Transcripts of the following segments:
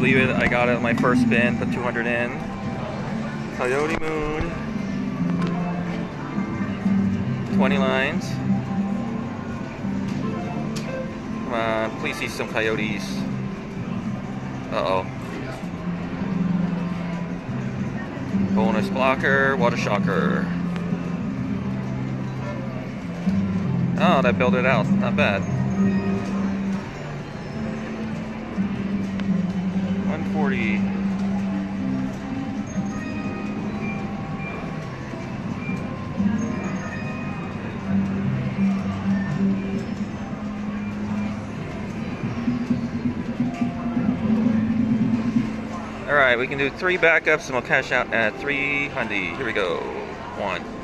believe it, I got it on my first spin, put 200 in. Coyote Moon. 20 lines. Come on, please see some coyotes. Uh-oh. Bonus blocker, water shocker. Oh, that built it out. Not bad. 140. All right, we can do three backups and we'll cash out at 300. Here we go. One.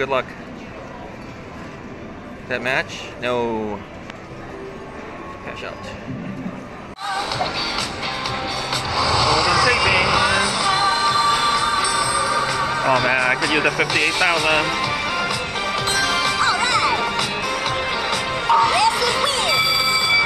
Good luck. That match? No. Cash out. Golden. Oh man, I could use the 58,000.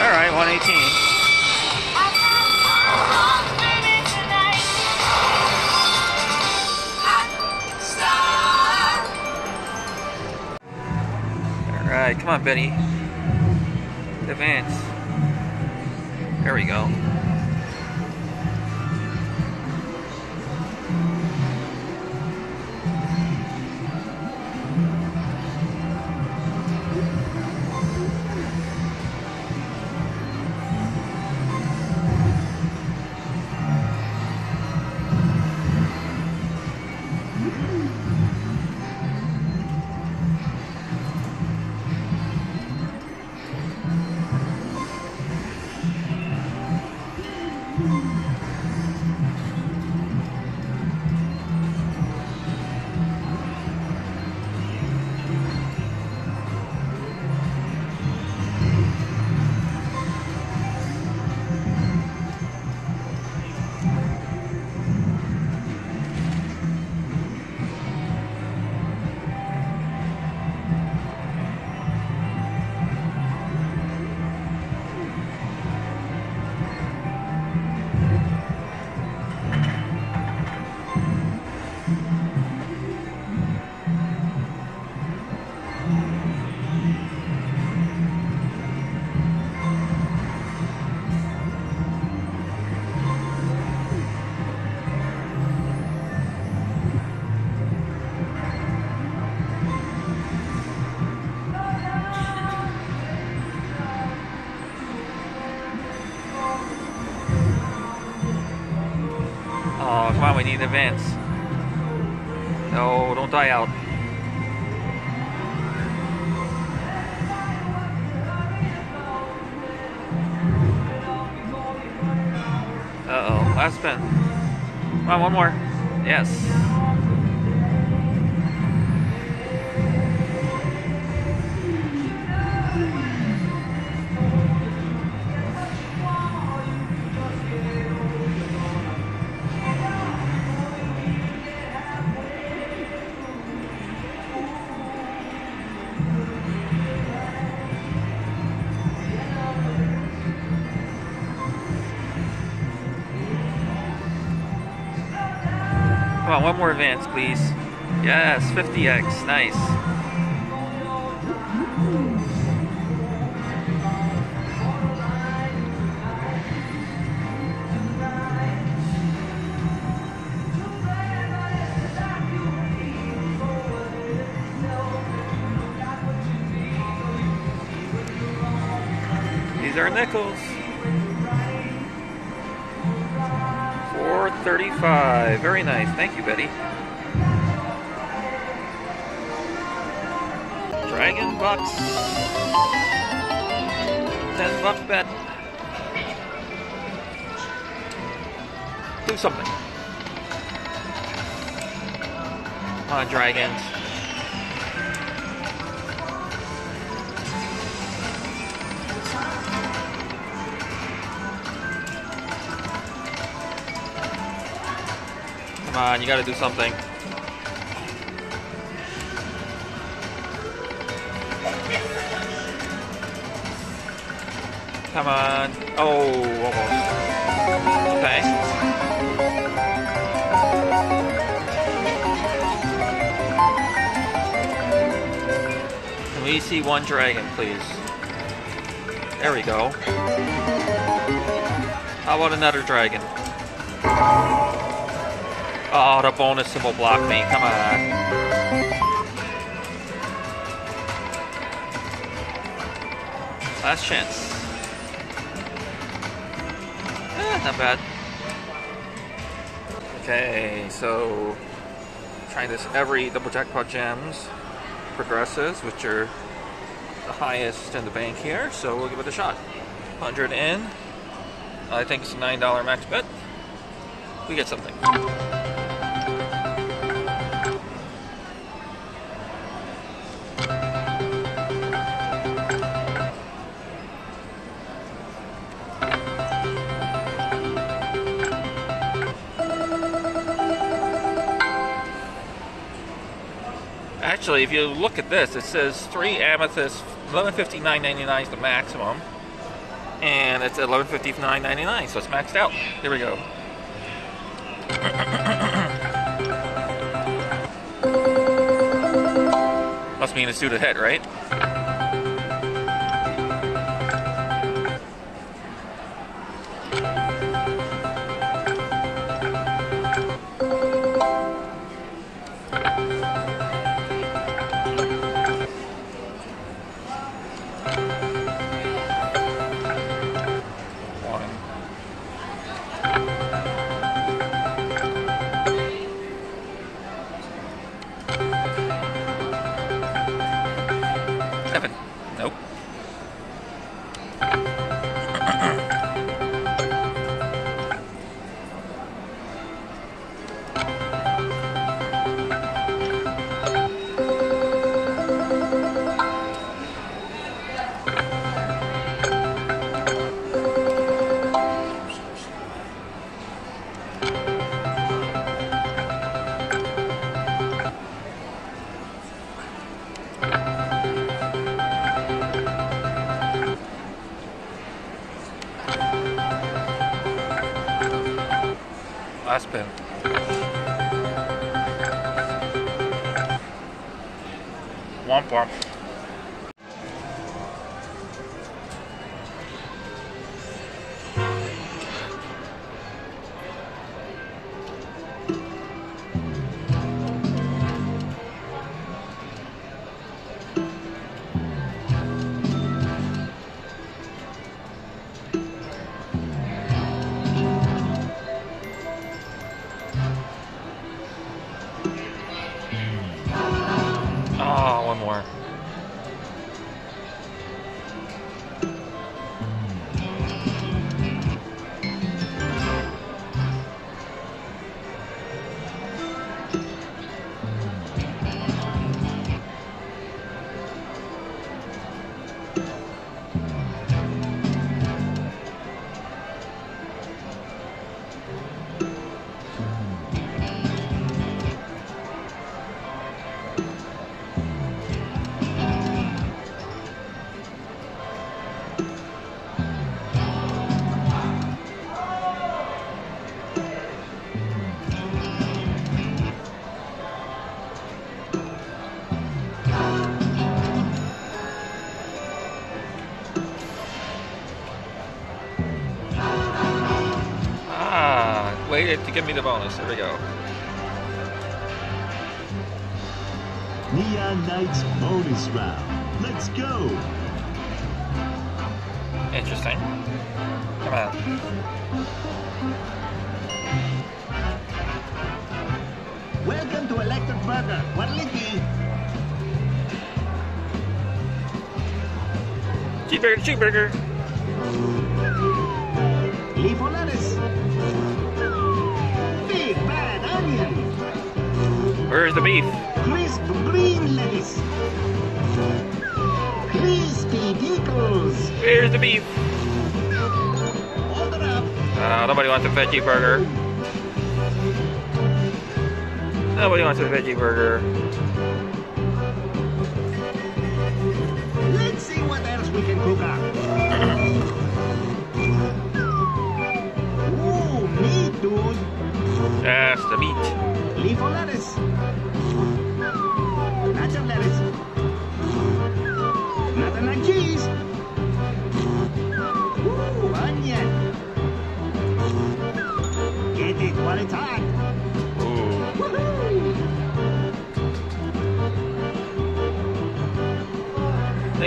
Alright, 118. Alright, come on, Betti. Advance. There we go. We need advance. No, don't die out. Uh-oh, last spin. Come on, one more. Yes. On, one more advance, please. Yes, 50x. Nice. These are nickels. 435. Very nice. Thank you, Betti. Dragon Bucks. 10 buck bet. Do something. Come on, Dragons. Come on, you gotta do something. Come on. Oh, almost. Okay. Can we see one dragon, please? There we go. How about another dragon? Oh, the bonus symbol blocked me. Come on. Last chance. Eh, not bad. Okay, so trying this every double jackpot gems progresses, which are the highest in the bank here, so we'll give it a shot. 100 in. I think it's a $9 max bet. We get something. Actually, if you look at this, it says three amethyst, 1159.99 is the maximum, and it's 1159.99, so it's maxed out. Here we go. Must mean it's due to hit, right? Womp womp. More. To give me the bonus. Here we go. Neon Nights bonus round. Let's go. Interesting. Come on. Welcome to Electric Burger. What Warliki. Cheeseburger, cheeseburger. Where's the beef? Crisp green lettuce. Crispy pickles. Where's the beef? Uh, nobody wants a veggie burger. Nobody wants a veggie burger. Let's see what else we can cook up. Ooh, meat, dude. Yes, the meat. Leaf of lettuce.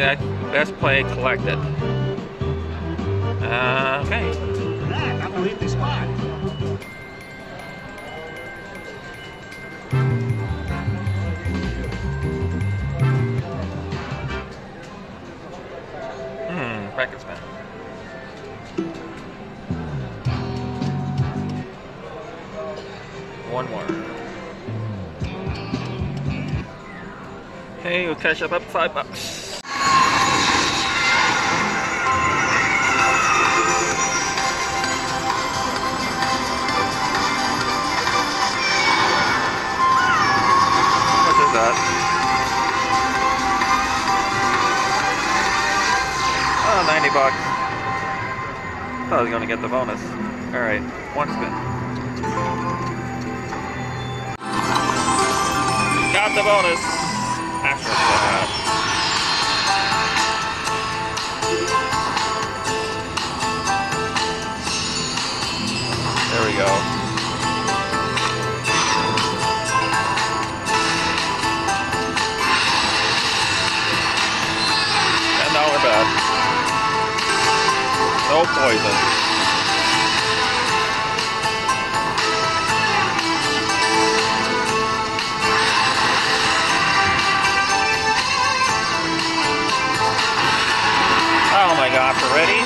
That best play collected. Uh, okay. That I'm the spot. Hmm, bracket spin. One more. Hey, we'll catch up up five bucks. 20 bucks. Thought I was gonna get the bonus. Alright, one spin. Got the bonus. After that. Poison. Oh my gosh, already?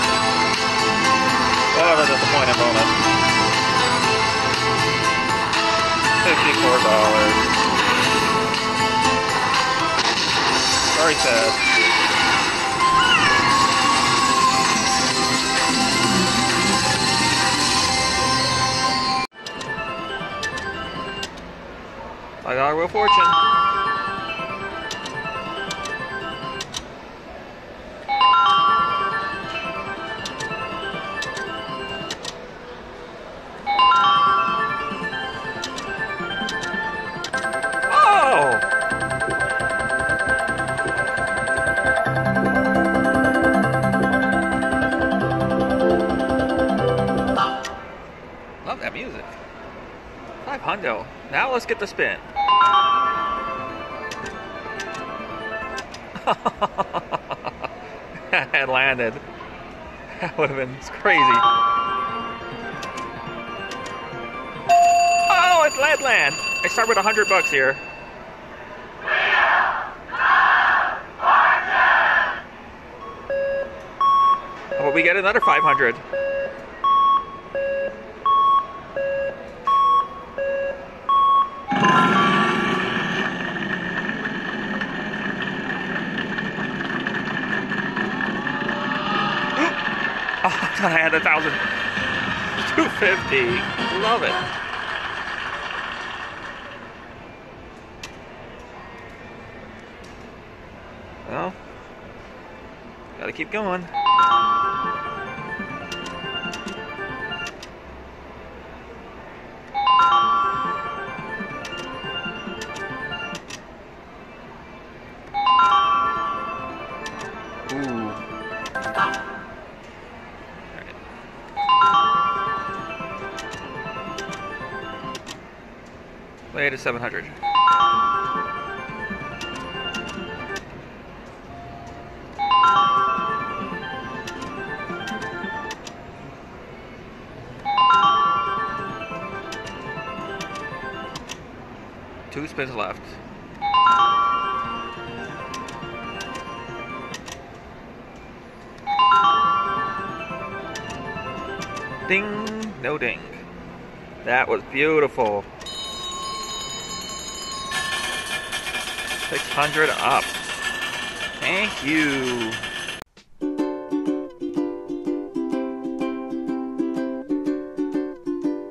What a disappointing moment. Fifty-four dollars. Very sad. Five dollar wheel fortune. Oh! Love that music. Five hundo. Now let's get the spin. it landed. That would have been crazy. Oh, it's lead land. I start with hundred bucks here. How about we get another 500? Oh, I had a thousand. 250. Love it. Well, gotta keep going. 700. Two spins left. Ding, no ding. That was beautiful. 600 up. Thank you.